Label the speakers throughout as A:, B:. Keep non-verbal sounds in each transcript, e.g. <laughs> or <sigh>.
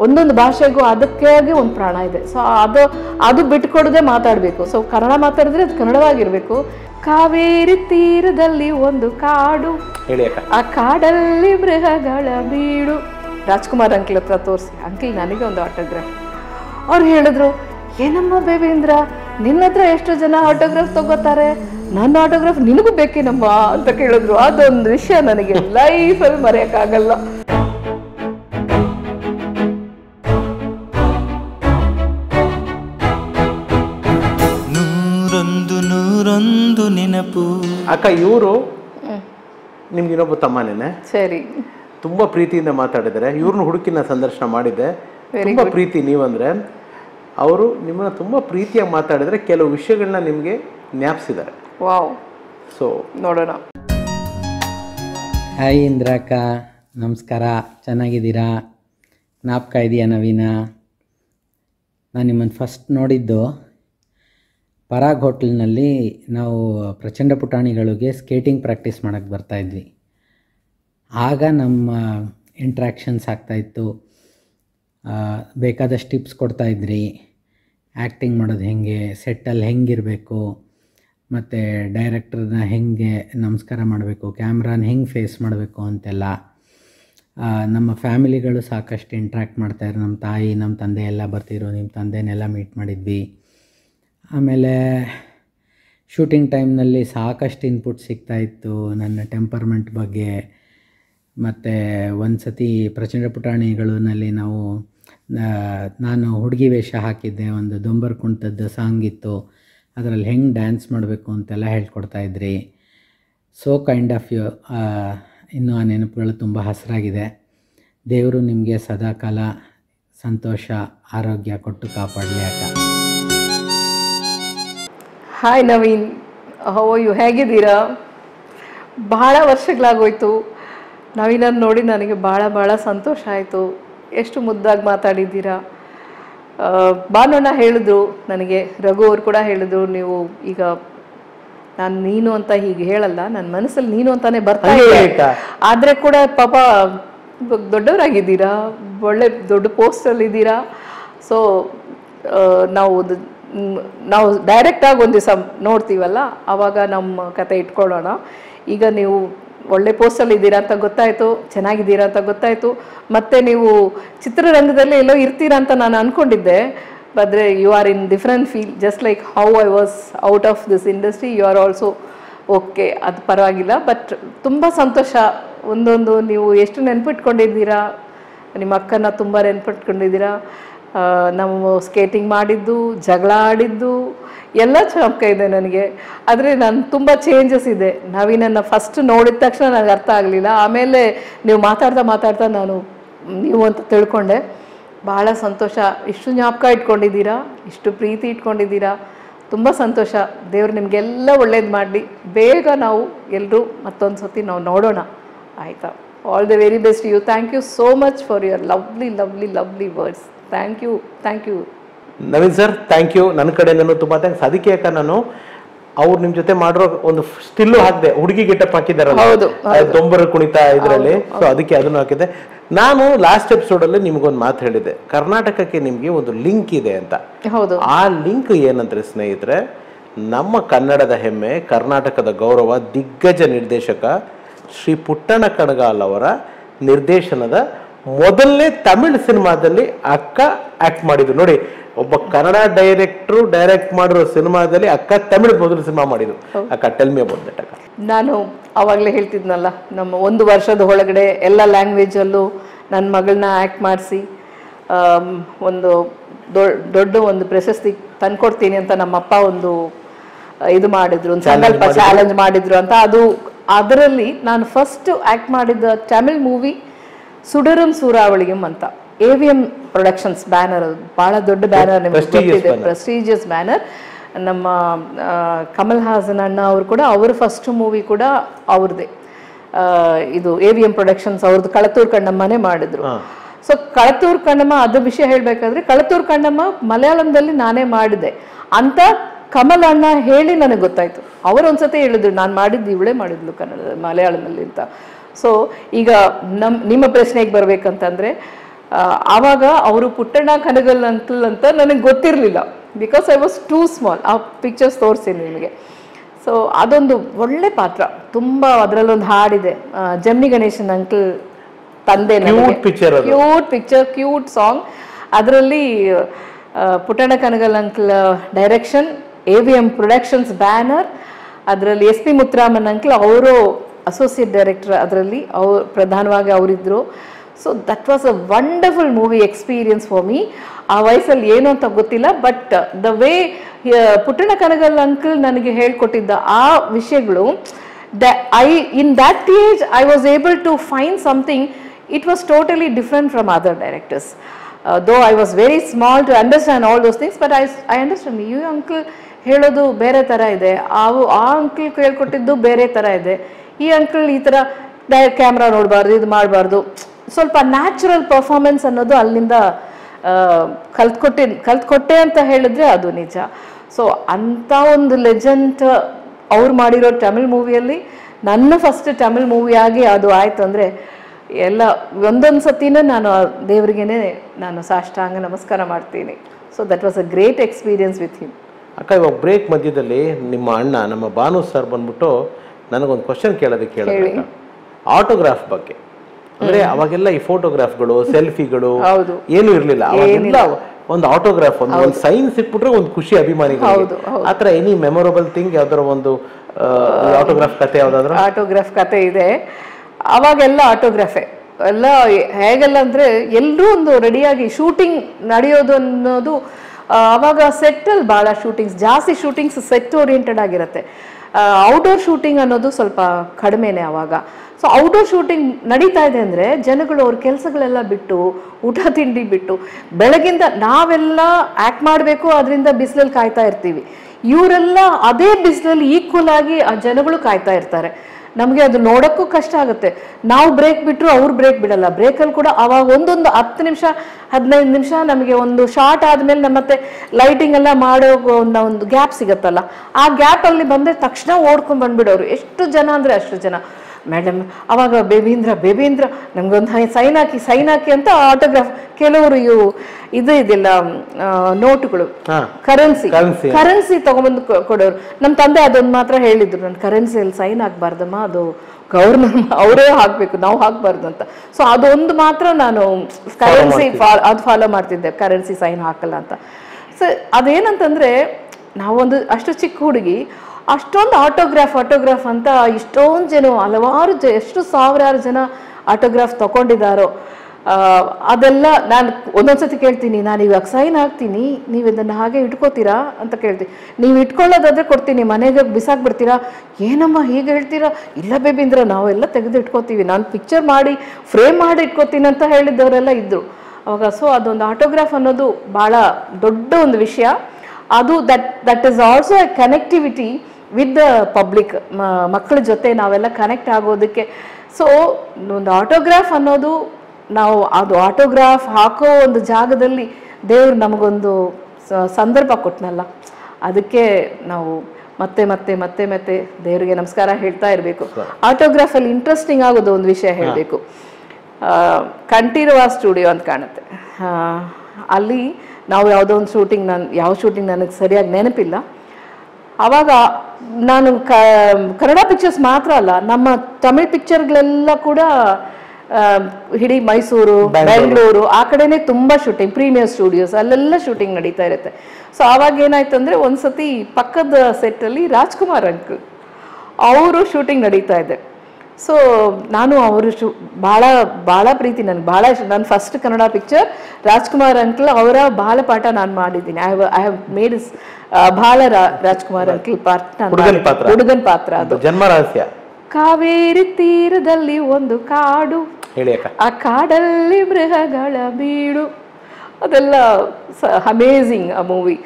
A: ಒಂದೊಂದು ಭಾಷೆಗೂ ಅದಕ್ಕಾಗಿ ಒಂದು ಪ್ರಾಣ ಇದೆ. ಸೊ ಅದು ಅದು ಬಿಟ್ಕೊಡದೆ ಮಾತಾಡಬೇಕು. ಸೊ ಕನ್ನಡ ಮಾತಾಡಿದ್ರೆ ಅದು ಕನ್ನಡವಾಗಿರ್ಬೇಕು. ಕಾವೇರಿ ತೀರದಲ್ಲಿ ಒಂದು ಕಾಡು. ಆ ಕಾಡಲ್ಲಿ ಮೃಗಗಳ ಬೀಡು. ರಾಜ್ಕುಮಾರ್ ಅಂಕಲ್ ಹತ್ರ ತೋರಿಸಿ. ಅಂಕಲ್ ನನಗೆ ಒಂದು ಆಟೋಗ್ರಾಫ್. ಅವ್ರು ಹೇಳಿದ್ರು ಏನಮ್ಮ ದೇವೇಂದ್ರ ನಿನ್ನ ಹತ್ರ ಎಷ್ಟು ಜನ ಆಟೋಗ್ರಾಫ್ ತಗೋತಾರೆ. ನನ್ನ ಆಟೋಗ್ರಾಫ್ ನಿನಗೂ ಬೇಕೇನಮ್ಮ? ಅಂತ ಕೇಳಿದ್ರು. ಅದೊಂದು ವಿಷಯ ನನಗೆ ಲೈಫಲ್ಲಿ ಮರೆಯೋಕ್ಕಾಗಲ್ಲ.
B: ನೆನಪು
C: ಅಕ್ಕ ಇವರು ನಿಮ್ಗೆ ಇನ್ನೊಬ್ಬ ತಮ್ಮನೇನೆ?
A: ಸರಿ.
C: ತುಂಬಾ ಪ್ರೀತಿಯಿಂದ ಮಾತಾಡಿದರೆ ಇವ್ರನ್ನ ಹುಡುಕಿನ ಸಂದರ್ಶನ ಮಾಡಿದ್ದೆ. ತುಂಬಾ ಪ್ರೀತಿ ನೀವಂದ್ರೆ. ಅವರು ನಿಮ್ಮನ್ನ ತುಂಬಾ ಪ್ರೀತಿಯಾಗಿ ಮಾತಾಡಿದ್ರೆ ಕೆಲವು ವಿಷಯಗಳನ್ನ ನಿಮಗೆ ಜ್ಞಾಪಿಸಿದ್ದಾರೆ.
A: ವಾವ್.
C: ಸೊ
A: ನೋಡೋಣ.
D: ಹಾಯ್ ಇಂದ್ರಕ್ಕ ನಮಸ್ಕಾರ. ಚೆನ್ನಾಗಿದ್ದೀರಾ? ಜ್ಞಾಪಕ ಇದೆಯಾ ನವೀನ? ನಾನು ನಿಮ್ಮನ್ನು ಫಸ್ಟ್ ನೋಡಿದ್ದು. ಪರಾಗ್ ಹೋಟ್ಲ್ನಲ್ಲಿ ನಾವು ಪ್ರಚಂಡ ಪುಟಾಣಿಗಳಿಗೆ ಸ್ಕೇಟಿಂಗ್ ಪ್ರಾಕ್ಟೀಸ್ ಮಾಡೋಕ್ಕೆ ಬರ್ತಾಯಿದ್ವಿ ಆಗ ನಮ್ಮ ಇಂಟ್ರ್ಯಾಕ್ಷನ್ಸ್ ಆಗ್ತಾಯಿತ್ತು ಬೇಕಾದಷ್ಟು ಟಿಪ್ಸ್ ಕೊಡ್ತಾಯಿದ್ರಿ ಆ್ಯಕ್ಟಿಂಗ್ ಮಾಡೋದು ಹೆಂಗೆ? ಸೆಟ್ಟಲ್ಲಿ ಹೆಂಗಿರಬೇಕು? ಮತ್ತು ಡೈರೆಕ್ಟ್ರನ್ನ ಹೆಂಗೆ ನಮಸ್ಕಾರ ಮಾಡಬೇಕು? ಕ್ಯಾಮ್ರಾನ ಹೆಂಗೆ ಫೇಸ್ ಮಾಡಬೇಕು ಅಂತೆಲ್ಲ. ನಮ್ಮ ಫ್ಯಾಮಿಲಿಗಳು ಸಾಕಷ್ಟು ಇಂಟ್ರ್ಯಾಕ್ಟ್ ಮಾಡ್ತಾಯಿದ್ರು ನಮ್ಮ ತಾಯಿ ನಮ್ಮ ತಂದೆ ಎಲ್ಲ ಬರ್ತಿದ್ರು. ನಿಮ್ಮ ತಂದೆನೆಲ್ಲ ಮೀಟ್ ಮಾಡಿದ್ವಿ. ಆಮೇಲೆ ಶೂಟಿಂಗ್ ಟೈಮ್ನಲ್ಲಿ ಸಾಕಷ್ಟು ಇನ್ಪುಟ್ ಸಿಗ್ತಾಯಿತ್ತು ನನ್ನ ಟೆಂಪರ್ಮೆಂಟ್ ಬಗ್ಗೆ. ಮತ್ತು ಒಂದು ಸತಿ ಪ್ರಚಂಡ ಪುಟಾಣಿಗಳಲ್ಲಿ ನಾವು ನಾನು ಹುಡುಗಿ ವೇಷ ಹಾಕಿದ್ದೆ, ಒಂದು ದೊಂಬರ್ ಕುಣಿತದ್ದು ಸಾಂಗ್ ಇತ್ತು. ಅದರಲ್ಲಿ ಹೆಂಗೆ ಡ್ಯಾನ್ಸ್ ಮಾಡಬೇಕು ಅಂತೆಲ್ಲ ಹೇಳ್ಕೊಡ್ತಾ ಇದ್ರಿ. ಸೋ ಕೈಂಡ್ ಆಫ್ ಯು ಇನ್ನೂ ಆ ನೆನಪುಗಳು ತುಂಬ ಹಸರಾಗಿದೆ. ದೇವರು ನಿಮಗೆ ಸದಾಕಾಲ ಸಂತೋಷ, ಆರೋಗ್ಯ ಕೊಟ್ಟು ಕಾಪಾಡಲಿ ಅಕ್ಕ
A: ಹಾಯ್ ನವೀನ್ ಹೋ ಯು ಹೇಗಿದ್ದೀರಾ? ಬಹಳ ವರ್ಷಗಳಾಗೋಯ್ತು. ನವೀನನ್ನು ನೋಡಿ ನನಗೆ ಭಾಳ ಭಾಳ ಸಂತೋಷ ಆಯಿತು. ಎಷ್ಟು ಮುದ್ದಾಗಿ ಮಾತಾಡಿದ್ದೀರಾ? ಬಾನಣ್ಣ ಹೇಳಿದ್ರು ನನಗೆ ರಘು ಅವರು ಕೂಡ ಹೇಳಿದ್ರು ನೀವು ಈಗ ನಾನು ನೀನು ಅಂತ ಹೀಗೆ ಹೇಳಲ್ಲ ನನ್ನ ಮನಸ್ಸಲ್ಲಿ ನೀನು ಅಂತಾನೆ ಬರ್ತಾ
C: ಆದ್ರೆ
A: ಆದರೆ ಕೂಡ ಪಾಪ ದೊಡ್ಡವರಾಗಿದ್ದೀರಾ? ಒಳ್ಳೆ ದೊಡ್ಡ ಪೋಸ್ಟಲ್ಲಿ ಇದ್ದೀರಾ ಸೊ ನಾವು ನಾವು ಡೈರೆಕ್ಟಾಗಿ ಒಂದು ದಿವಸ ನೋಡ್ತೀವಲ್ಲ ಆವಾಗ ನಮ್ಮ ಕತೆ ಇಟ್ಕೊಳ್ಳೋಣ. ಈಗ ನೀವು ಒಳ್ಳೆ ಪೋಸ್ಟಲ್ಲಿ ಇದ್ದೀರಾ ಅಂತ ಗೊತ್ತಾಯಿತು, ಚೆನ್ನಾಗಿದ್ದೀರಾ ಅಂತ ಗೊತ್ತಾಯಿತು, ಮತ್ತು ನೀವು ಚಿತ್ರರಂಗದಲ್ಲಿ ಎಲ್ಲೋ ಇರ್ತೀರಾ ಅಂತ ನಾನು ಅಂದ್ಕೊಂಡಿದ್ದೆ ಆದರೆ you are in different feel just like how I was out of this industry you are also okay ಅದು ಪರವಾಗಿಲ್ಲ. ಬಟ್ ತುಂಬ ಸಂತೋಷ, ಒಂದೊಂದು ನೀವು ಎಷ್ಟು ನೆನ್ಪಿಟ್ಕೊಂಡಿದ್ದೀರಾ? ನಿಮ್ಮ ಅಕ್ಕನ ತುಂಬ ನೆನ್ಪಿಟ್ಕೊಂಡಿದ್ದೀರಾ? ನಾವು ಸ್ಕೇಟಿಂಗ್ ಮಾಡಿದ್ದು, ಜಗಳ ಆಡಿದ್ದು, ಎಲ್ಲ ಜ್ಞಾಪಕ ಇದೆ ನನಗೆ. ಆದರೆ ನಾನು ತುಂಬ ಚೇಂಜಸ್ ಇದೆ. ನವೀನನ್ನು ಫಸ್ಟ್ ನೋಡಿದ ತಕ್ಷಣ ನನಗೆ ಅರ್ಥ ಆಗಲಿಲ್ಲ. ಆಮೇಲೆ ನೀವು ಮಾತಾಡ್ತಾ ಮಾತಾಡ್ತಾ ನಾನು ನೀವು ಅಂತ ತಿಳ್ಕೊಂಡೆ. ಭಾಳ ಸಂತೋಷ. ಇಷ್ಟು ಜ್ಞಾಪಕ ಇಟ್ಕೊಂಡಿದ್ದೀರಾ? ಇಷ್ಟು ಪ್ರೀತಿ ಇಟ್ಕೊಂಡಿದ್ದೀರಾ? ತುಂಬ ಸಂತೋಷ. ದೇವ್ರು ನಿಮಗೆಲ್ಲ ಒಳ್ಳೇದು ಮಾಡಲಿ. ಬೇಗ ನಾವು ಎಲ್ಲರೂ ಮತ್ತೊಂದು ಸತಿ ನಾವು ನೋಡೋಣ. ಆಯಿತಾ? All the very best you thank you so much for your lovely lovely lovely words thank you thank you
C: Naveen sir thank you ನನ್ನ ಕಡೆಯಿಂದನೂ ತುಂಬ ಥ್ಯಾಂಕ್ಸ್ ಅದಕ್ಕೆ ಯಾಕೆ ನಾನು ಅವ್ರು ನಿಮ್ಮ ಜೊತೆ ಮಾಡಿರೋ ಒಂದು ಸ್ಟಿಲ್ಲು ಹಾಕಿದೆ ಹುಡುಗಿ ಗೆಟಪ್ ಹಾಕಿದ್ದಾರಲ್ಲ
A: ಹೌದು,
C: ದೊಂಬರ ಕುಣಿತ ಇದರಲ್ಲಿ. ಸೊ ಅದಕ್ಕೆ ಅದನ್ನು ಹಾಕಿದೆ ನಾನು ಲಾಸ್ಟ್ ಎಪಿಸೋಡ್ ಅಲ್ಲಿ ನಿಮ್ಗೊಂದು ಮಾತು ಹೇಳಿದೆ ಕರ್ನಾಟಕಕ್ಕೆ ನಿಮಗೆ ಒಂದು ಲಿಂಕ್ ಇದೆ ಅಂತ.
A: ಹೌದು.
C: ಆ ಲಿಂಕ್ ಏನಂದ್ರೆ ಸ್ನೇಹಿತರೆ ನಮ್ಮ ಕನ್ನಡದ ಹೆಮ್ಮೆ ಕರ್ನಾಟಕದ ಗೌರವ ದಿಗ್ಗಜ ನಿರ್ದೇಶಕ ಶ್ರೀ ಪುಟ್ಟಣ ಕಣಗಾಲ್ ಅವರ ನಿರ್ದೇಶನದ ಮೊದಲನೇ ತಮಿಳ್ ಸಿನಿಮಾದಲ್ಲಿ ಅಕ್ಕ ಆಕ್ಟ್ ಮಾಡಿದ್ರು ನೋಡಿ ಒಬ್ಬ ಕನ್ನಡ ಡೈರೆಕ್ಟ್ರು ಡೈರೆಕ್ಟ್ ಮಾಡಿರೋ ಸಿನಿಮಾದಲ್ಲಿ ಅಕ್ಕ ತಮಿಳ್ ಮೊದಲು ಸಿನಿಮಾ ಮಾಡಿದ್ರು ಅಕ್ಕ ಟೆಲ್ ಮಿ ಅಬೌಟ್ ದಟ್ ಅಕ್ಕ.
A: ನಾನು ಅವಾಗಲೇ ಹೇಳ್ತಿದ್ನಲ್ಲ ನಮ್ಮ ಒಂದು ವರ್ಷದ ಒಳಗಡೆ ಎಲ್ಲ ಲ್ಯಾಂಗ್ವೇಜಲ್ಲೂ ನನ್ನ ಮಗಳನ್ನ ಆ್ಯಕ್ಟ್ ಮಾಡಿಸಿ ಒಂದು ದೊಡ್ಡ ಒಂದು ಪ್ರಶಸ್ತಿ ತಂದ್ಕೊಡ್ತೀನಿ ಅಂತ ನಮ್ಮಪ್ಪ ಒಂದು ಇದು ಮಾಡಿದ್ರು ಒಂದು ಸಂಕಲ್ಪ ಚಾಲೆಂಜ್ ಮಾಡಿದ್ರು ಅಂತ. ಅದು ಅದರಲ್ಲಿ ನಾನು ಫಸ್ಟ್ ಆ್ಯಕ್ಟ್ ಮಾಡಿದ ತಮಿಳ್ ಮೂವಿ ಸುಡರಂ ಸೂರಾವಳಿಯಂ ಅಂತ. A V M productions banner ಬಹಳ ದೊಡ್ಡ ಬ್ಯಾನರ್ ನಿಮಗೆ ಗೊತ್ತಿದೆ. ಪ್ರೆಸ್ಟೀಜಿಯಸ್ ಬ್ಯಾನರ್ ನಮ್ಮ ಕಮಲ್ ಹಾಸನ್ ಅಣ್ಣ ಅವರು ಕೂಡ ಅವ್ರ ಫಸ್ಟ್ ಮೂವಿ ಕೂಡ ಅವ್ರದ್ದೇ ಇದು ಎ ವಿ ಎಂ ಪ್ರೊಡಕ್ಷನ್ಸ್ ಅವ್ರದ್ದು ಕಳತೂರ್ ಕಣ್ಣಮ್ಮನೇ ಮಾಡಿದ್ರು. ಸೊ ಕಳತೂರ್ ಕಣ್ಣಮ್ಮ ಅದು ವಿಷಯ ಹೇಳ್ಬೇಕಾದ್ರೆ ಕಳತೂರ್ ಕಣ್ಣಮ್ಮ ಮಲಯಾಳಂದಲ್ಲಿ ನಾನೇ ಮಾಡಿದೆ. ಅಂತ ಕಮಲ್ ಅಣ್ಣ ಹೇಳಿ ನನಗೆ ಗೊತ್ತಾಯ್ತು. ಅವರು ಒಂದ್ಸತಿ ಹೇಳಿದ್ರು ನಾನು ಮಾಡಿದ್ದು ಇವಳೇ ಮಾಡಿದ್ಲು ಕನ್ನಡ ಮಲಯಾಳಂನಲ್ಲಿ ಅಂತ. ಸೊ ಈಗ ನಮ್ ನಿಮ್ಮ ಪ್ರಶ್ನೆಗೆ ಬರ್ಬೇಕಂತಂದ್ರೆ ಆವಾಗ ಅವರು ಪುಟ್ಟಣ್ಣ ಕನಗಲ್ ಅಂಕಲ್ ಅಂತ ನನಗೆ ಗೊತ್ತಿರಲಿಲ್ಲ. Because I was too small ಆ ಪಿಕ್ಚರ್ಸ್ ತೋರಿಸ್ತೀನಿ ನಿಮಗೆ. ಸೊ ಅದೊಂದು ಒಳ್ಳೆ ಪಾತ್ರ. ತುಂಬ ಅದರಲ್ಲೊಂದು ಹಾಡಿದೆ. ಜಮ್ಮಿ ಜಮ್ನಿ ಗಣೇಶನ್ ಅಂಕಲ್ ತಂದೆ
C: picture.
A: Cute picture cute song ಅದರಲ್ಲಿ Puttanna Kanagal uncle direction A V M productions banner ಅದರಲ್ಲಿ ಎಸ್ ಪಿ ಮುತ್ತರಾಮನ್ ಅಂಕಲ್ ಅವರು ಅಸೋಸಿಯೇಟ್ ಡೈರೆಕ್ಟರ್ ಅದರಲ್ಲಿ ಅವ್ರು ಪ್ರಧಾನವಾಗಿ ಅವರಿದ್ದರು so that was a wonderful movie experience for me ಆ ವಯಸ್ಸಲ್ಲಿ ಏನು ಅಂತ ಗೊತ್ತಿಲ್ಲ but the way Puttanna Kanagal uncle ನನಗೆ ಹೇಳ್ಕೊಟ್ಟಿದ್ದ ಆ ವಿಷಯಗಳು, the I in that age I was able to fine something it was totally different from other directors though I was very small to understand all those things but I I understand ಈ uncle ಹೇಳೋದು ಬೇರೆ ಥರ ಇದೆ. ಅವು ಆ uncle ಕೇಳ್ಕೊಟ್ಟಿದ್ದು ಬೇರೆ ಥರ ಇದೆ. ಈ ಅಂಕಲ್ ಈ ಥರ ಕ್ಯಾಮ್ರಾ ನೋಡಬಾರ್ದು, ಇದು ಮಾಡಬಾರ್ದು. ಸ್ವಲ್ಪ ನ್ಯಾಚುರಲ್ ಪರ್ಫಾರ್ಮೆನ್ಸ್ ಅನ್ನೋದು ಅಲ್ಲಿಂದ ಕಲ್ತ್ಕೊಟ್ಟೆ ಕಲ್ತ್ಕೊಟ್ಟೆ ಅಂತ ಹೇಳಿದ್ರೆ ಅದು ನಿಜ. ಸೊ ಅಂಥ ಒಂದು ಲೆಜೆಂಟ್ ಅವ್ರು ಮಾಡಿರೋ ತಮಿಳ್ ಮೂವಿಯಲ್ಲಿ ನನ್ನ ಫಸ್ಟ್ ತಮಿಳ್ ಮೂವಿಯಾಗಿ ಅದು ಆಯ್ತು ಅಂದರೆ, ಎಲ್ಲ ಒಂದೊಂದು ಸತಿನೂ ನಾನು ದೇವ್ರಿಗೇನೆ ನಾನು ಸಾಷ್ಟಾಂಗ ನಮಸ್ಕಾರ ಮಾಡ್ತೀನಿ. So that was a great experience with him
C: ಅಕ್ಕ, ಇವಾಗ ಬ್ರೇಕ್ ಮಧ್ಯದಲ್ಲಿ ನಿಮ್ಮ ಅಣ್ಣ, ನಮ್ಮ ಭಾನು ಸರ್ ಬಂದ್ಬಿಟ್ಟು ನನಗೊಂದು ಕ್ವಶನ್ ಕೇಳೋದಕ್ಕೆ ಹೇಳಿ ಆಟೋಗ್ರಾಫ್ ಬಗ್ಗೆ. ಅಂದ್ರೆ ಅವಾಗೆಲ್ಲ ಈ ಫೋಟೋಗ್ರಾಫ್ಗಳು ಸೆಲ್ಫಿಗಳು. ಏನು ಇರ್ಲಿಲ್ಲ. ಅವಾಗೆಲ್ಲ ಒಂದು ಆಟೋಗ್ರಾಫ್ ಒಂದು ಒಂದು ಸೈನ್ ಸಿಕ್ಬಿಟ್ರೆ ಒಂದು ಖುಷಿ
A: ಅಭಿಮಾನಿಗಳು.
C: ಆತರ ಎನಿ ಮೆಮೊರಬಲ್ ಥಿಂಗ್ ಯಾವ್ದಾರ ಒಂದು ಆಟೋಗ್ರಾಫ್ ಕತೆ ಯಾವ್ದಾದ್ರು?
A: ಆಟೋಗ್ರಾಫ್ ಕತೆ ಇದೆ. ಅವಾಗೆಲ್ಲ ಆಟೋಗ್ರಾಫೇ ಎಲ್ಲ ಹೇಗೆಲ್ಲ ಅಂದ್ರೆ ಎಲ್ಲರೂ ಒಂದು ರೆಡಿಯಾಗಿ ಶೂಟಿಂಗ್ ನಡೆಯೋದು ಅನ್ನೋದು ಅವಾಗ ಅವಾಗ ಸೆಟ್ಟಲ್ಲಿ ಭಾಳ ಶೂಟಿಂಗ್ಸ್ ಜಾಸ್ತಿ ಶೂಟಿಂಗ್ಸ್ ಸೆಟ್ ಓರಿಯೆಂಟೆಡ್ ಆಗಿರುತ್ತೆ. ಔಟ್ಡೋರ್ ಶೂಟಿಂಗ್ ಅನ್ನೋದು ಸ್ವಲ್ಪ ಕಡಿಮೆನೆ ಆವಾಗ ಸೊ ಔಟ್ಡೋರ್ ಶೂಟಿಂಗ್ ನಡೀತಾ ಇದೆ ಅಂದರೆ ಜನಗಳು ಅವ್ರ ಕೆಲಸಗಳೆಲ್ಲ ಬಿಟ್ಟು, ಊಟ ತಿಂಡಿ ಬಿಟ್ಟು, ಬೆಳಗಿಂದ ನಾವೆಲ್ಲ ಆ್ಯಕ್ಟ್ ಮಾಡಬೇಕು, ಅದರಿಂದ ಬಿಸಿಲಲ್ಲಿ ಕಾಯ್ತಾ ಇರ್ತೀವಿ. ಇವರೆಲ್ಲ ಅದೇ ಬಿಸಿಲಲ್ಲಿ ಈಕ್ವಲ್ ಆಗಿ ಆ ಜನಗಳು ಕಾಯ್ತಾ ಇರ್ತಾರೆ. ನಮಗೆ ಅದು ನೋಡೋಕ್ಕೂ ಕಷ್ಟ ಆಗುತ್ತೆ. ನಾವು ಬ್ರೇಕ್ ಬಿಟ್ಟರು ಅವ್ರು ಬ್ರೇಕ್ ಬಿಡಲ್ಲ. ಬ್ರೇಕಲ್ಲಿ ಕೂಡ ಅವಾಗ ಒಂದೊಂದು ಹತ್ತು ನಿಮಿಷ, ಹದಿನೈದು ನಿಮಿಷ ನಮಗೆ ಒಂದು ಶಾರ್ಟ್ ಆದಮೇಲೆ ನಮ್ಮ ಮತ್ತೆ ಲೈಟಿಂಗ್ ಎಲ್ಲ ಮಾಡೋ ಒಂದು ಒಂದು ಗ್ಯಾಪ್ ಸಿಗುತ್ತಲ್ಲ. ಆ ಗ್ಯಾಪಲ್ಲಿ ಬಂದರೆ ತಕ್ಷಣ ಓಡ್ಕೊಂಡು ಬಂದುಬಿಡೋರು. ಎಷ್ಟು ಜನ ಅಂದರೆ ಅಷ್ಟು ಜನ. ಮೇಡಮ್ ಅವಾಗ ಬೇಬೀಂದ್ರ ಬೇಬೀಂದ್ರ ನಮಗೊಂದು ಸೈನ್ ಹಾಕಿ ಸೈನ್ ಹಾಕಿ ಅಂತ ಆಟೋಗ್ರಾಫ್ ಕೆಲವರು ಇವು ಇದು ಇದೆಲ್ಲ ನೋಟುಗಳು ಕರೆನ್ಸಿ ಕರೆನ್ಸಿ ತಗೊಂಬಂದು ಕೊಡೋರು. ನಮ್ಮ ತಂದೆ ಅದೊಂದು ಮಾತ್ರ ಹೇಳಿದ್ರು ನನ್ನ ಕರೆನ್ಸಿಯಲ್ಲಿ ಸೈನ್ ಹಾಕ್ಬಾರ್ದಮ್ಮ ಅದು ಗೌರ್ಮೆಂಟ್ <laughs> ಅವರೇ ಹಾಕ್ಬೇಕು ನಾವು ಹಾಕ್ಬಾರ್ದು ಅಂತ. ಸೊ ಅದೊಂದು ಮಾತ್ರ ನಾನು ಕರೆನ್ಸಿ ಫಾ ಅದು ಫಾಲೋ ಮಾಡ್ತಿದ್ದೆ ಕರೆನ್ಸಿ ಸೈನ್ ಹಾಕಲ್ಲ ಅಂತ. ಸೊ ಅದೇನಂತಂದ್ರೆ ನಾವೊಂದು ಅಷ್ಟು ಚಿಕ್ಕ ಹುಡುಗಿ, ಅಷ್ಟೊಂದು ಆಟೋಗ್ರಾಫ್ ಆಟೋಗ್ರಾಫ್ ಅಂತ ಇಷ್ಟೊಂದು ಜನ, ಹಲವಾರು ಜ, ಎಷ್ಟು ಸಾವಿರಾರು ಜನ ಆಟೋಗ್ರಾಫ್ ತಗೊಂಡಿದ್ದಾರೋ ಅದೆಲ್ಲ ನಾನು ಒಂದೊಂದ್ಸತಿ ಕೇಳ್ತೀನಿ, ನಾನು ಇವಾಗ ಸೈನ್ ಹಾಕ್ತೀನಿ, ನೀವು ಇದನ್ನು ಹಾಗೆ ಇಟ್ಕೋತೀರಾ ಅಂತ ಕೇಳ್ತೀನಿ. ನೀವು ಇಟ್ಕೊಳ್ಳೋದಾದ್ರೆ ಕೊಡ್ತೀನಿ, ಮನೆಗೆ ಬಿಸಾಕ್ಬಿಡ್ತೀರಾ ಏನಮ್ಮ ಹೀಗೆ ಹೇಳ್ತೀರಾ? ಇಲ್ಲ ಬೇಬಿಂದ್ರ ನಾವೆಲ್ಲ ತೆಗೆದು ಇಟ್ಕೋತೀವಿ. ನಾನು ಪಿಕ್ಚರ್ ಮಾಡಿ ಫ್ರೇಮ್ ಮಾಡಿ ಇಟ್ಕೋತೀನಿ ಅಂತ ಹೇಳಿದ್ದವರೆಲ್ಲ ಇದ್ದರು ಅವಾಗ ಸೊ ಅದೊಂದು ಆಟೋಗ್ರಾಫ್ ಅನ್ನೋದು ಭಾಳ ದೊಡ್ಡ ಒಂದು ವಿಷಯ. ಅದು that that is also a connectivity with the public ಮಕ್ಕಳ ಜೊತೆ ನಾವೆಲ್ಲ ಕನೆಕ್ಟ್ ಆಗೋದಕ್ಕೆ. ಸೊ ಒಂದು ಆಟೋಗ್ರಾಫ್ ಅನ್ನೋದು ನಾವು ಅದು ಆಟೋಗ್ರಾಫ್ ಹಾಕೋ ಒಂದು ಜಾಗದಲ್ಲಿ ದೇವ್ರು ನಮಗೊಂದು ಸಂದರ್ಭ ಕೊಟ್ಟನಲ್ಲ ಅದಕ್ಕೆ ನಾವು ಮತ್ತೆ ಮತ್ತೆ ಮತ್ತೆ ಮತ್ತೆ ದೇವರಿಗೆ ನಮಸ್ಕಾರ ಹೇಳ್ತಾ ಇರಬೇಕು. ಆಟೋಗ್ರಾಫಲ್ಲಿ ಇಂಟ್ರೆಸ್ಟಿಂಗ್ ಆಗೋದು ಒಂದು ವಿಷಯ ಹೇಳಬೇಕು. ಕಂಠೀರವ ಸ್ಟುಡಿಯೋ ಅಂತ ಕಾಣುತ್ತೆ. ಅಲ್ಲಿ ನಾವು ಯಾವುದೋ ಒಂದು ಶೂಟಿಂಗ್ ನಾನು ಯಾವ ಶೂಟಿಂಗ್ ನನಗೆ ಸರಿಯಾಗಿ ನೆನಪಿಲ್ಲ. ಆವಾಗ ನಾನು ಕ ಕನ್ನಡ ಪಿಕ್ಚರ್ಸ್ ಮಾತ್ರ ಅಲ್ಲ ನಮ್ಮ ತಮಿಳ್ ಪಿಕ್ಚರ್ಗಳೆಲ್ಲ ಕೂಡ ಇಡೀ ಮೈಸೂರು ಬೆಂಗಳೂರು ಆ ಕಡೆನೇ ತುಂಬ ಶೂಟಿಂಗ್ ಪ್ರೀಮಿಯರ್ ಸ್ಟುಡಿಯೋಸ್ ಅಲ್ಲೆಲ್ಲ ಶೂಟಿಂಗ್ ನಡೀತಾ ಇರುತ್ತೆ. ಸೊ ಆವಾಗ ಏನಾಯ್ತು ಅಂದ್ರೆ ಒಂದ್ಸತಿ ಪಕ್ಕದ ಸೆಟ್ಟಲ್ಲಿ ರಾಜ್ಕುಮಾರ್ ಅಂಕಲ್ ಅವರು ಶೂಟಿಂಗ್ ನಡೀತಾ ಇದೆ. ಸೊ ನಾನು ಅವರು ಶು ಭಾಳ ಭಾಳ ಪ್ರೀತಿ ನನಗೆ ಭಾಳ ಇಷ್ಟ ನನ್ನ first Kannada picture Rajkumar uncle ಅವರ ಬಾಲಪಾಠ ನಾನು ಮಾಡಿದ್ದೀನಿ. I have I have made ಬಾಲ ರಾಜ್ಕುಮಾರ್ ಅಂಕಲ್ ಪಾಠ
C: ಹುಡುಗನ್ ಪಾತ್ರ.
A: ಹುಡುಗನ್ ಪಾತ್ರ ಅದು.
C: ಜನ್ಮ ರಹಸ್ಯ.
A: ಕಾವೇರಿ ತೀರದಲ್ಲಿ ಒಂದು ಕಾಡು. ಆ ಕಾಡಲ್ಲಿ ಮೃಗಗಳ ಬೀಡು. ಅದೆಲ್ಲ ಅಮೇಝಿಂಗ್ ಆ ಮೂವಿ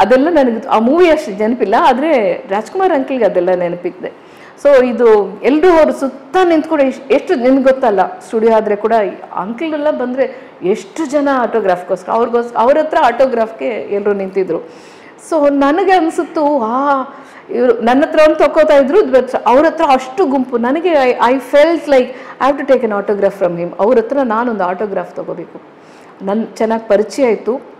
A: ಅದೆಲ್ಲ ನನಗೆ ಆ ಮೂವಿ ಅಷ್ಟು ನೆನಪಿಲ್ಲ ಆದರೆ ರಾಜ್ಕುಮಾರ್ ಅಂಕಲ್ಗೆ ಅದೆಲ್ಲ ನೆನಪಿದೆ ಸೊ ಇದು ಎಲ್ಲರೂ ಅವರು ಸುತ್ತ ನಿಂತ್ಕೊಂಡು ಎಷ್ಟು ಎಷ್ಟು ನಿಮ್ಗೆ ಗೊತ್ತಲ್ಲ ಸ್ಟುಡಿಯೋ ಆದರೆ ಕೂಡ ಅಂಕಲ್ ಬಂದರೆ ಎಷ್ಟು ಜನ ಆಟೋಗ್ರಾಫ್ಗೋಸ್ಕರ ಅವ್ರಿಗೋಸ್ ಅವ್ರ ಹತ್ರ ಆಟೋಗ್ರಾಫ್ಗೆ ಎಲ್ಲರೂ ನಿಂತಿದ್ರು. ಸೊ ನನಗೆ ಅನಿಸುತ್ತು, ಆ, ಇವರು ನನ್ನ ಹತ್ರ ಒಂದು ತಗೋತಾ ಇದ್ರು ಅವ್ರ ಹತ್ರ ಅಷ್ಟು ಗುಂಪು, ನನಗೆ I I felt like I have to take an autograph from him ಅವ್ರ ಹತ್ರ ನಾನೊಂದು ಆಟೋಗ್ರಾಫ್ ತಗೋಬೇಕು. ನನ್ನ ಚೆನ್ನಾಗಿ ಪರಿಚಯ ಆಯಿತು.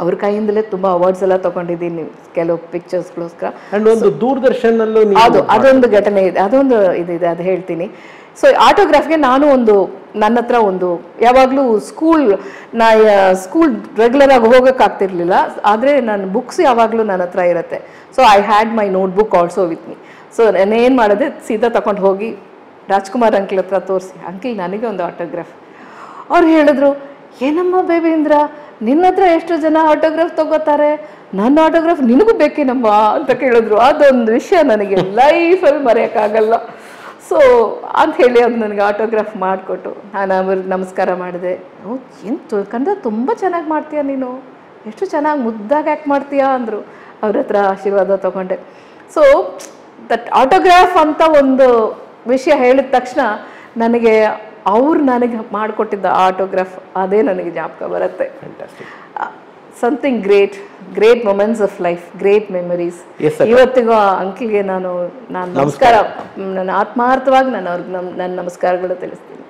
A: ಅವ್ರ ಕೈಯಿಂದಲೇ ತುಂಬಾ ಅವಾರ್ಡ್ಸ್ ಎಲ್ಲ ತಗೊಂಡಿದ್ದೀನಿ ಕೆಲವು ಪಿಕ್ಚರ್ಸ್ಗೋಸ್ಕರ
C: ಅಂಡ್ ಒಂದು ದೂರದರ್ಶನಲ್ಲೂ
A: ಅದು ಅದೊಂದು ಘಟನೆ ಇದೆ. ಅದೊಂದು ಇದಿದೆ ಅದು ಹೇಳ್ತೀನಿ. ಸೊ ಆಟೋಗ್ರಾಫ್ಗೆ ನಾನು ಒಂದು ನನ್ನ ಹತ್ರ ಒಂದು ಯಾವಾಗಲೂ ಸ್ಕೂಲ್ ನಾ ಸ್ಕೂಲ್ ರೆಗ್ಯುಲರ್ ಆಗಿ ಹೋಗೋಕ್ಕಾಗ್ತಿರ್ಲಿಲ್ಲ. ಆದರೆ ನನ್ನ ಬುಕ್ಸ್ ಯಾವಾಗಲೂ ನನ್ನ ಹತ್ರ ಇರುತ್ತೆ. So I had my notebook also with me so ನಾನು ಏನು ಮಾಡಿದೆ ಸೀದಾ ತಗೊಂಡು ಹೋಗಿ ರಾಜ್ಕುಮಾರ್ ಅಂಕಲ್ ಹತ್ರ ತೋರಿಸಿ ಅಂಕಿಲ್ ನನಗೆ ಒಂದು ಆಟೋಗ್ರಾಫ್ ಅವ್ರು ಹೇಳಿದ್ರು ಏನಮ್ಮ ಬೇಬೇಂದ್ರ ನಿನ್ನ ಹತ್ರ ಎಷ್ಟು ಜನ ಆಟೋಗ್ರಾಫ್ ತಗೋತಾರೆ. ನನ್ನ ಆಟೋಗ್ರಾಫ್ ನಿನಗೂ ಬೇಕೇನಮ್ಮ ಅಂತ ಕೇಳಿದ್ರು. ಅದೊಂದು ವಿಷಯ ನನಗೆ <laughs> ಲೈಫಲ್ಲಿ ಮರೆಯೋಕ್ಕಾಗಲ್ಲ. ಸೊ ಅಂತ ಹೇಳಿ ಅದು ನನಗೆ ಆಟೋಗ್ರಾಫ್ ಮಾಡಿಕೊಟ್ಟು ನಾನು ಅವ್ರಿಗೆ ನಮಸ್ಕಾರ ಮಾಡಿದೆ. ಏನು ಕಂದ ತುಂಬ ಚೆನ್ನಾಗಿ ಮಾಡ್ತೀಯ ನೀನು? ಎಷ್ಟು ಚೆನ್ನಾಗಿ ಮುದ್ದಾಗಿ ಯಾಕೆ ಮಾಡ್ತೀಯಾ ಅಂದರು. ಅವ್ರ ಹತ್ರ ಆಶೀರ್ವಾದ ತಗೊಂಡೆ. ಸೊ ದಟ್ ಆಟೋಗ್ರಾಫ್ ಅಂತ ಒಂದು ವಿಷಯ ಹೇಳಿದ ತಕ್ಷಣ ನನಗೆ ಅವ್ರು ನನಗೆ ಮಾಡಿಕೊಟ್ಟಿದ್ದ ಆಟೋಗ್ರಾಫ್ ಅದೇ ನನಗೆ ಜ್ಞಾಪಕ ಬರುತ್ತೆ. Something great great moments of life great memories. ಇವತ್ತಿಗೂ ಆ ಅಂಕಲ್ಗೆ ನಾನು ನಾನು ನಮಸ್ಕಾರ. ನನ್ನ ಆತ್ಮಾರ್ಥವಾಗಿ ನಾನು ಅವ್ರಿಗೆ ನಮ್ಮ ನನ್ನ ನಮಸ್ಕಾರಗಳು ತಿಳಿಸ್ತೀನಿ.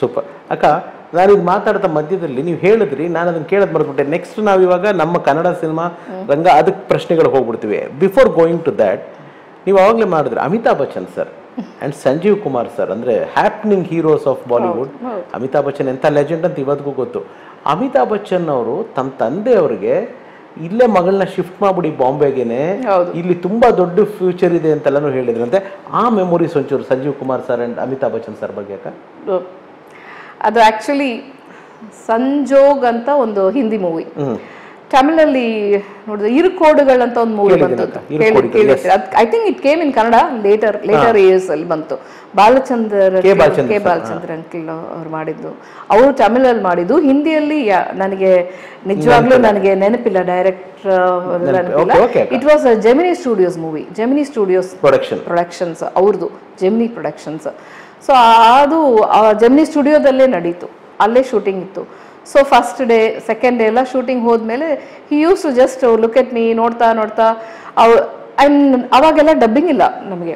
C: ಸೂಪರ್ ಅಕ್ಕ ನಾನು ಇದು ಮಾತಾಡ್ತಾ ಮಧ್ಯದಲ್ಲಿ ನೀವು ಹೇಳಿದ್ರಿ ನಾನು ಅದನ್ನ ಕೇಳೋದು ಮರೆತ್ಬಿಟ್ಟೆ. ನೆಕ್ಸ್ಟ್ ನಾವು ಇವಾಗ ನಮ್ಮ ಕನ್ನಡ ಸಿನಿಮಾ ರಂಗ ಅದಕ್ಕೆ ಪ್ರಶ್ನೆಗಳು ಹೋಗ್ಬಿಡ್ತೀವಿ. ಬಿಫೋರ್ ಗೋಯಿಂಗ್ ಟು ದ್ಯಾಟ್ ನೀವು ಆವಾಗಲೇ ಮಾಡಿದ್ರೆ Amitabh Bachchan sir and Sanjeev Kumar sir ಅಂದ್ರೆ happening heroes of Bollywood Amitabh Bachchan ಎಂಥ ಲೆಜೆಂಡ್ ಅಂತ ಇವತ್ತಿಗೂ ಗೊತ್ತು. ಅಮಿತಾಬ್ ಬಚ್ಚನ್ ಅವರು ತಮ್ಮ ತಂದೆಯವರಿಗೆ ಇಲ್ಲೇ ಮಗಳನ್ನ ಶಿಫ್ಟ್ ಮಾಡ್ಬಿಡಿ ಬಾಂಬೆಗೆನೆ. ಇಲ್ಲಿ ತುಂಬಾ ದೊಡ್ಡ ಫ್ಯೂಚರ್ ಇದೆ ಅಂತೆಲ್ಲನೂ ಹೇಳಿದ್ರಂತೆ. ಆ ಮೆಮೊರೀಸ್ ಒಂಚೂರು Sanjeev Kumar sir and Amitabh Bachchan sir ಬಗ್ಗೆ
A: ಅದು ಆ್ಯಕ್ಚುಲಿ ಸಂಜೋಗ್ ಅಂತ ಒಂದು ಹಿಂದಿ ಮೂವಿ ತಮಿಳಲ್ಲಿ ನೋಡಿದ್ರೆ ಅಂತ ಒಂದು ಮೂವಿ ಬಂತು.
C: ಇರುಕೋಡುಗಳು,
A: I think it came in Kannada later later years ಅಲ್ಲಿ ಬಂತು. ಬಾಲಚಂದ್ರ
C: ಕೆ. ಬಾಲಚಂದ್ರ
A: ಅಂಕಿಲ್ ಅವ್ರು ಮಾಡಿದ್ದು. ಅವರು ತಮಿಳಲ್ಲಿ ಮಾಡಿದ್ದು. ಹಿಂದಿಯಲ್ಲಿ ನನಗೆ ನಿಜವಾಗ್ಲೂ ನನಗೆ ನೆನಪಿಲ್ಲ. Director it was Gemini studios movie Gemini studios
C: production
A: productions ಅವ್ರದ್ದು ಜೆಮಿನಿ ಪ್ರೊಡಕ್ಷನ್ಸ್ ಸೊ ಅದು ಜೆಮಿನಿ ಸ್ಟುಡಿಯೋದಲ್ಲೇ ನಡೀತು. ಅಲ್ಲೇ ಶೂಟಿಂಗ್ ಇತ್ತು. So first day second day ಎಲ್ಲ ಶೂಟಿಂಗ್ ಹೋದ್ಮೇಲೆ he use to just look at me ನೋಡ್ತಾ ನೋಡ್ತಾ. ಅವ್ ಅವಾಗೆಲ್ಲ ಡಬ್ಬಿಂಗ್ ಇಲ್ಲ ನಮಗೆ.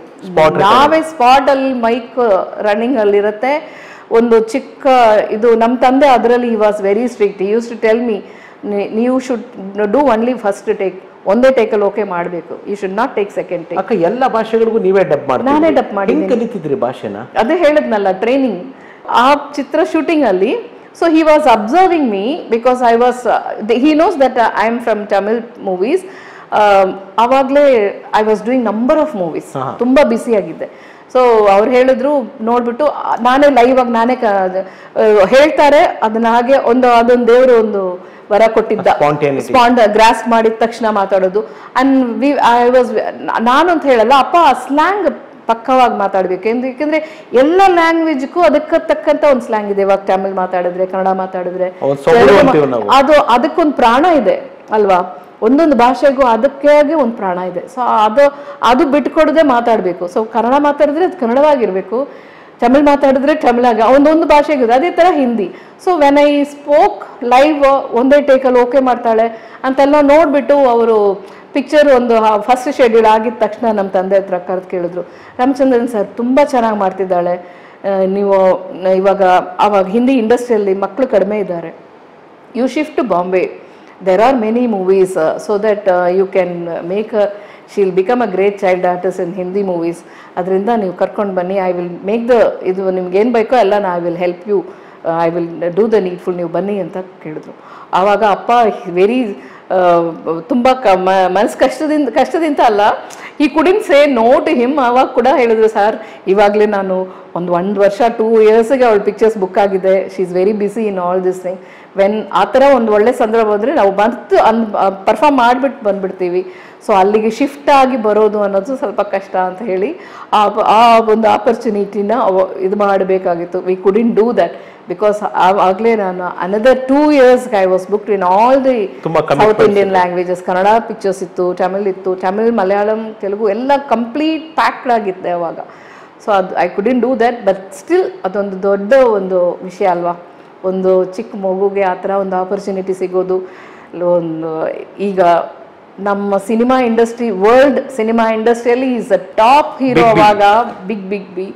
A: ನಾವೇ ಸ್ಪಾಟ್ ಅಲ್ಲಿ ಮೈಕ್ ರನ್ನಿಂಗ್ ಅಲ್ಲಿ ಇರುತ್ತೆ. ಒಂದು ಚಿಕ್ಕ ಇದು ನಮ್ಮ ತಂದೆ ಅದರಲ್ಲಿ ಈ was very strict use to tell me ನೀವು should do only first take ಒಂದೇ ಟೇಕಲ್ಲಿ ಓಕೆ ಮಾಡಬೇಕು. You should not take second take
C: ಅಕ್ಕ ಎಲ್ಲ ಭಾಷೆಗಳಿಗೂ ನೀವೇ ಡಬ್ ಮಾಡಿ
A: ನಾನೇ ಡಬ್
C: ಮಾಡಿ ಕಲಿತಿದ್ರಿ ಭಾಷೆನ?
A: ಅದೇ ಹೇಳಿದ್ನಲ್ಲ ಟ್ರೈನಿಂಗ್ ಆ ಚಿತ್ರ shooting he so observing was observing me because I was knows that that I am from Tamil movies ಆವಾಗಲೇ I was doing number of movies ತುಂಬಾ ಆಗಿದ್ದೆ. ಸೊ ಅವ್ರು ಹೇಳಿದ್ರು ನೋಡ್ಬಿಟ್ಟು ನಾನೇ ಲೈವ್ ಆಗಿ ನಾನೇ ಹೇಳ್ತಾರೆ. ಅದನ್ನ ಹಾಗೆ ಒಂದು ಅದೊಂದು ದೇವರು ಒಂದು ವರ ಕೊಟ್ಟಿದ್ದ. ಸ್ಪಾಂಡ್ ಗ್ರಾಸ್ ಮಾಡಿದ ತಕ್ಷಣ ಮಾತಾಡೋದು. ಅಂಡ್ ವಿ ಐ ವಾಸ್ ನಾನು ಅಂತ ಹೇಳಲ್ಲ ಅಪ್ಪ ಸ್ಲ್ಯಾಂಗ್ ಪಕ್ಕವಾಗಿ ಮಾತಾಡ್ಬೇಕು. ಎಂದು ಯಾಕಂದ್ರೆ ಎಲ್ಲ ಲ್ಯಾಂಗ್ವೇಜ್ಗೂ ಅದಕ್ಕೆ ತಕ್ಕಂತ ಒಂದು ಸ್ಲ್ಯಾಂಗ್ ಇದೆ. ಇವಾಗ ತಮಿಳ್ ಮಾತಾಡಿದ್ರೆ ಕನ್ನಡ ಮಾತಾಡಿದ್ರೆ. ಅದು ಅದಕ್ಕೊಂದು ಪ್ರಾಣ ಇದೆ ಅಲ್ವಾ? ಒಂದೊಂದು ಭಾಷೆಗೂ ಅದಕ್ಕೆ ಒಂದು ಪ್ರಾಣ ಇದೆ. ಸೊ ಅದು ಅದು ಬಿಟ್ಕೊಡದೆ ಮಾತಾಡಬೇಕು. ಸೊ ಕನ್ನಡ ಮಾತಾಡಿದ್ರೆ ಅದು ಕನ್ನಡವಾಗಿರ್ಬೇಕು. ತಮಿಳ್ ಮಾತಾಡಿದ್ರೆ ತಮಿಳಾಗ ಒಂದೊಂದು ಭಾಷೆಗೆ ಇದೆ. ಅದೇ ಥರ Hindi. So when I spoke live ಒಂದೇ ಟೇಕಲ್ಲಿ ಓಕೆ ಮಾಡ್ತಾಳೆ ಅಂತೆಲ್ಲ ನೋಡ್ಬಿಟ್ಟು ಅವರು ಪಿಕ್ಚರ್ ಒಂದು ಫಸ್ಟ್ ಶೆಡ್ಯೂಲ್ ಆಗಿದ ತಕ್ಷಣ ನಮ್ಮ ತಂದೆ ಹತ್ರ ಕರೆದು ಕೇಳಿದ್ರು, ರಾಮಚಂದ್ರನ್ ಸರ್ ತುಂಬ ಚೆನ್ನಾಗಿ ಮಾಡ್ತಿದ್ದಾಳೆ. ನೀವು, ಇವಾಗ, ಅವಾಗ ಹಿಂದಿ ಇಂಡಸ್ಟ್ರಿಯಲ್ಲಿ ಮಕ್ಕಳು ಕಡಿಮೆ ಇದ್ದಾರೆ. You shift to Bombay there are many movies so that you can make a she'll become a great child artist in Hindi movies ಅದರಿಂದ ನೀವು ಕರ್ಕೊಂಡು ಬನ್ನಿ. ಐ ವಿಲ್ ಮೇಕ್ ದ ಇದು ನಿಮ್ಗೆ ಏನು ಬೇಕೋ ಎಲ್ಲ ನಾ I will help you I will do the needful ನೀವು ಬನ್ನಿ ಅಂತ ಕೇಳಿದ್ರು. ಆವಾಗ ಅಪ್ಪ ವೆರಿ ತುಂಬ ಕ ಮನಸ್ಸು ಕಷ್ಟದಿಂದ ಕಷ್ಟದಿಂದ ಅಲ್ಲ. ಈ couldn't say no to him ಅವಾಗ ಕೂಡ ಹೇಳಿದ್ರು, ಸರ್, ಇವಾಗಲೇ ನಾನು ಒಂದು ಒಂದು ವರ್ಷ ಟೂ ಇಯರ್ಸ್ಗೆ ಅವಳು ಪಿಕ್ಚರ್ಸ್ ಬುಕ್ ಆಗಿದೆ. She is very busy in all this thing when ಆ ಥರ ಒಂದು ಒಳ್ಳೆ ಸಂದರ್ಭ ಬಂದರೆ ನಾವು ಬಂತು ಅನ್ ಪರ್ಫಾರ್ಮ್ ಮಾಡಿಬಿಟ್ಟು ಬಂದ್ಬಿಡ್ತೀವಿ. ಸೊ ಅಲ್ಲಿಗೆ ಶಿಫ್ಟ್ ಆಗಿ ಬರೋದು ಅನ್ನೋದು ಸ್ವಲ್ಪ ಕಷ್ಟ ಅಂತ ಹೇಳಿ, ಆ ಒಂದು ಆಪರ್ಚುನಿಟಿನ ಇದು ಮಾಡಬೇಕಾಗಿತ್ತು. We couldn't do that because ಆಗಲೇ ನಾನು another two years I was booked in all the South Indian languages Kannada pictures ಇತ್ತು ತಮಿಳ್ ಇತ್ತು ತಮಿಳ್ ಮಲಯಾಳಂ ತೆಲುಗು ಎಲ್ಲ ಕಂಪ್ಲೀಟ್ ಪ್ಯಾಕ್ಡ್ ಆಗಿದ್ದೆ ಅವಾಗ. ಸೊ ಅದು I couldn't do that but still ಅದೊಂದು ದೊಡ್ಡ ಒಂದು ವಿಷಯ ಅಲ್ವಾ? ಒಂದು ಚಿಕ್ಕ ಮಗುಗೆ ಆ ಥರ ಒಂದು ಆಪರ್ಚುನಿಟಿ ಸಿಗೋದು. ಒಂದು ಈಗ ನಮ್ಮ ಸಿನಿಮಾ ಇಂಡಸ್ಟ್ರಿ ವರ್ಲ್ಡ್ ಸಿನಿಮಾ ಇಂಡಸ್ಟ್ರಿಯಲ್ಲಿ ಈಸ್ ಅ ಟಾಪ್ ಹೀರೋ ಅವಾಗ ಬಿಗ್ ಬಿಗ್ ಬಿ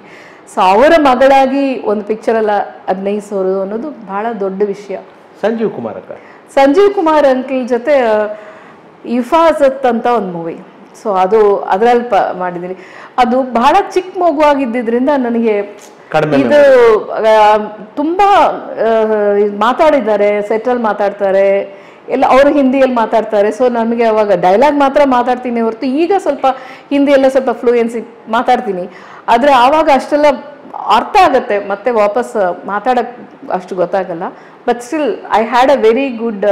A: ಸೊ ಅವರ ಮಗಳಾಗಿ ಒಂದು ಪಿಕ್ಚರೆಲ್ಲ ಅಭಿನಯಿಸೋರು ಅನ್ನೋದು ಬಹಳ ದೊಡ್ಡ ವಿಷಯ.
C: ಸಂಜೀವ್ ಕುಮಾರ್ ಅಕ್ಕ.
A: ಸಂಜೀವ್ ಕುಮಾರ್ ಅಂಕಲ್ ಜೊತೆ ಇಫಾಜತ್ ಅಂತ ಒಂದು ಮೂವಿ ಸೊ ಅದು ಅದರಲ್ಲಿ ಪ ಮಾಡಿದ್ದೀನಿ. ಅದು ಬಹಳ ಚಿಕ್ಕ ಮಗುವಾಗಿದ್ದರಿಂದ ನನಗೆ ಇದು ತುಂಬಾ ಮಾತಾಡಿದ್ದಾರೆ ಸೆಟ್ರಲ್ಲಿ ಮಾತಾಡ್ತಾರೆ. ಎಲ್ಲ ಅವರು ಹಿಂದಿಯಲ್ಲಿ ಮಾತಾಡ್ತಾರೆ. ಸೊ ನಮಗೆ ಅವಾಗ ಡೈಲಾಗ್ ಮಾತ್ರ ಮಾತಾಡ್ತೀನಿ ಹೊರತು ಈಗ ಸ್ವಲ್ಪ ಹಿಂದಿಯೆಲ್ಲ ಸ್ವಲ್ಪ ಫ್ಲೂಯೆನ್ಸಿ ಮಾತಾಡ್ತೀನಿ. ಆದರೆ ಆವಾಗ ಅಷ್ಟೆಲ್ಲ ಅರ್ಥ ಆಗುತ್ತೆ. ಮತ್ತೆ ವಾಪಸ್ ಮಾತಾಡಕ್ ಅಷ್ಟು ಗೊತ್ತಾಗಲ್ಲ. But still I had a very good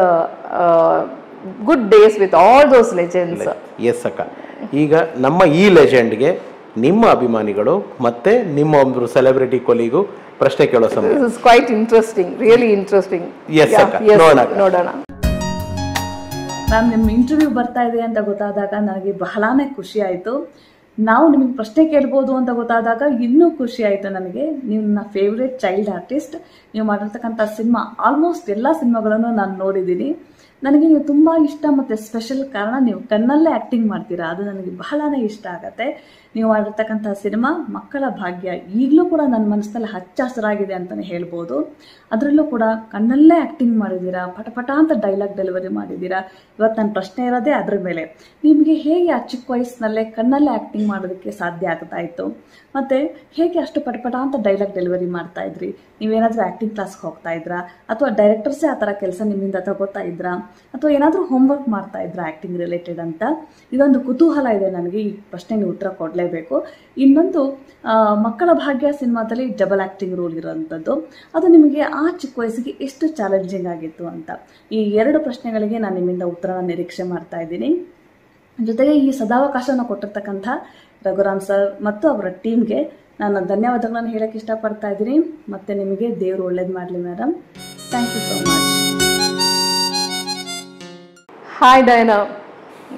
A: good days with all those legends
C: yes ಅಕ್ಕ. ಈಗ ನಮ್ಮ ಈ ಲೆಜೆಂಡ್ಗೆ ನಿಮ್ಮ ಅಭಿಮಾನಿಗಳು ಮತ್ತೆ ನಿಮ್ಮ ಒಂದು ಸೆಲೆಬ್ರಿಟಿ ಕೊಲಿಗೂ ಪ್ರಶ್ನೆ ಕೇಳೋ ಸಮಯ.
A: Quite interesting really interesting.
C: ನೋಡೋಣ.
E: ಮ್ಯಾಮ್ ನಿಮ್ಮ ಇಂಟರ್ವ್ಯೂ ಬರ್ತಾ ಇದೆ ಅಂತ ಗೊತ್ತಾದಾಗ ನನಗೆ ಬಹಳಾನೇ ಖುಷಿ ಆಯಿತು. ನಾವು ನಿಮಗೆ ಪ್ರಶ್ನೆ ಕೇಳ್ಬೋದು ಅಂತ ಗೊತ್ತಾದಾಗ ಇನ್ನೂ ಖುಷಿ ಆಯಿತು ನನಗೆ. ನೀವು ನನ್ನ ಫೇವ್ರೆಟ್ ಚೈಲ್ಡ್ ಆರ್ಟಿಸ್ಟ್ ನೀವು ಮಾಡಿರ್ತಕ್ಕಂಥ ಸಿನಿಮಾ ಆಲ್ಮೋಸ್ಟ್ ಎಲ್ಲ ಸಿನಿಮಾಗಳನ್ನು ನಾನು ನೋಡಿದ್ದೀನಿ. ನನಗೆ ನೀವು ತುಂಬ ಇಷ್ಟ ಮತ್ತು ಸ್ಪೆಷಲ್ ಕಾರಣ ನೀವು ಕಣ್ಣಲ್ಲೇ ಆ್ಯಕ್ಟಿಂಗ್ ಮಾಡ್ತೀರಾ. ಅದು ನನಗೆ ಬಹಳನೇ ಇಷ್ಟ ಆಗತ್ತೆ. ನೀವು ಮಾಡಿರ್ತಕ್ಕಂಥ ಸಿನಿಮಾ ಮಕ್ಕಳ ಭಾಗ್ಯ. ಈಗಲೂ ಕೂಡ ನನ್ನ ಮನಸ್ಸಿನಲ್ಲಿ ಹಚ್ಚ ಹಸಿರಾಗಿದೆ ಅಂತಲೇ ಹೇಳ್ಬೋದು. ಅದರಲ್ಲೂ ಕೂಡ ಕಣ್ಣಲ್ಲೇ ಆ್ಯಕ್ಟಿಂಗ್ ಮಾಡಿದ್ದೀರಾ? ಪಟಪಟ ಅಂತ ಡೈಲಾಗ್ ಡೆಲಿವರಿ ಮಾಡಿದ್ದೀರಾ? ಇವತ್ತು ನನ್ನ ಪ್ರಶ್ನೆ ಇರೋದೇ ಅದ್ರ ಮೇಲೆ. ನಿಮಗೆ ಹೇಗೆ ಆ ಚಿಕ್ಕ ವಯಸ್ಸಿನಲ್ಲೇ ಕಣ್ಣಲ್ಲೇ ಆ್ಯಕ್ಟಿಂಗ್ ಮಾಡೋದಕ್ಕೆ ಸಾಧ್ಯ ಆಗ್ತಾ ಇತ್ತು? ಮತ್ತು ಹೇಗೆ ಅಷ್ಟು ಪಟಪಟ ಅಂತ ಡೈಲಾಗ್ ಡೆಲಿವರಿ ಮಾಡ್ತಾ ಇದ್ರಿ? ನೀವೇನಾದರೂ ಆ್ಯಕ್ಟಿಂಗ್ ಕ್ಲಾಸ್ಗೆ ಹೋಗ್ತಾ ಇದ್ರಾ? ಅಥವಾ ಡೈರೆಕ್ಟರ್ಸೇ ಆ ಥರ ಕೆಲಸ ನಿಮ್ಮಿಂದ ತಗೋತಾ ಇದ್ರಾ? ಅಥವಾ ಏನಾದರೂ ಹೋಮ್ವರ್ಕ್ ಮಾಡ್ತಾ ಇದ್ರಾ ಆ್ಯಕ್ಟಿಂಗ್ ರಿಲೇಟೆಡ್ ಅಂತ? ಇದೊಂದು ಕುತೂಹಲ ಇದೆ ನನಗೆ. ಈ ಪ್ರಶ್ನೆಗೆ ಉತ್ತರ ಕೊಡಲೇಬೇಕು ಇನ್ನೊಂದು ಮಕ್ಕಳ ಭಾಗ್ಯ ಸಿನಿಮಾದಲ್ಲಿ ಡಬಲ್ ಆ್ಯಕ್ಟಿಂಗ್ ರೋಲ್ ಇರೋವಂಥದ್ದು. ಅದು ನಿಮಗೆ ಆ ಚಿಕ್ಕ ವಯಸ್ಸಿಗೆ ಎಷ್ಟು ಚಾಲೆಂಜಿಂಗ್ ಆಗಿತ್ತು ಅಂತ. ಈ ಎರಡು ಪ್ರಶ್ನೆಗಳಿಗೆ ನಾನು ನಿಮ್ಮಿಂದ ಉತ್ತರ ನಿರೀಕ್ಷೆ ಮಾಡ್ತಾ ಇದ್ದೀನಿ. ಜೊತೆಗೆ ಈ ಸದಾವಕಾಶವನ್ನು ಕೊಟ್ಟಿರ್ತಕ್ಕಂಥ ರಘುರಾಮ್ ಸರ್ ಮತ್ತು ಅವರ ಟೀಮ್ಗೆ ನಾನು ಧನ್ಯವಾದಗಳನ್ನು ಹೇಳಕ್ಕೆ ಇಷ್ಟಪಡ್ತಾ ಇದ್ದೀನಿ. ಮತ್ತು ನಿಮಗೆ ದೇವರು ಒಳ್ಳೇದು ಮಾಡಲಿ madam thank you so much
A: hi Diana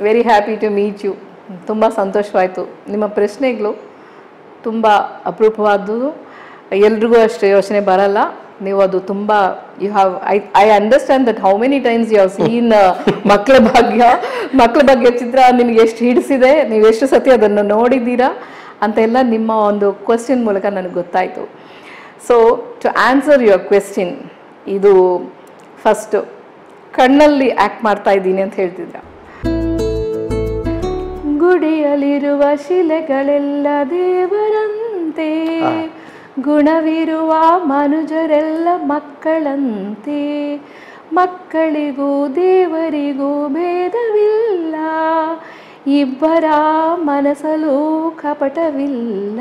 A: very happy to meet you ತುಂಬ ಸಂತೋಷವಾಯಿತು. ನಿಮ್ಮ ಪ್ರಶ್ನೆಗಳು ತುಂಬ ಅಪರೂಪವಾದದ್ದು. ಎಲ್ರಿಗೂ ಅಷ್ಟು ಯೋಚನೆ ಬರಲ್ಲ. ನೀವು ಅದು ತುಂಬ you have I I understand that how many times you have seen ಮಕ್ಕಳ ಭಾಗ್ಯ ಮಕ್ಕಳ ಭಾಗ್ಯ ಚಿತ್ರ ನಿಮಗೆ ಎಷ್ಟು ಹಿಡಿಸಿದೆ ನೀವು ಎಷ್ಟು ಸತಿ ಅದನ್ನು ನೋಡಿದ್ದೀರಾ ಅಂತೆಲ್ಲ ನಿಮ್ಮ ಒಂದು ಕ್ವೆಶನ್ ಮೂಲಕ ನನಗೆ ಗೊತ್ತಾಯಿತು. So to answer your question ಇದು ಫಸ್ಟು ಕಣ್ಣಲ್ಲಿ ಆ್ಯಕ್ಟ್ ಮಾಡ್ತಾ ಇದ್ದೀನಿ ಅಂತ ಹೇಳ್ತಿದ್ರ. ಗುಡಿಯಲ್ಲಿರುವ ಶಿಲೆಗಳೆಲ್ಲ ದೇವರಂತೆ. ಗುಣವಿರುವ ಮನುಜರೆಲ್ಲ ಮಕ್ಕಳಂತೆ. ಮಕ್ಕಳಿಗೂ ದೇವರಿಗೂ ಭೇದವಿಲ್ಲ. ಇಬ್ಬರ ಮನಸ್ಸಲ್ಲೂ ಕಪಟವಿಲ್ಲ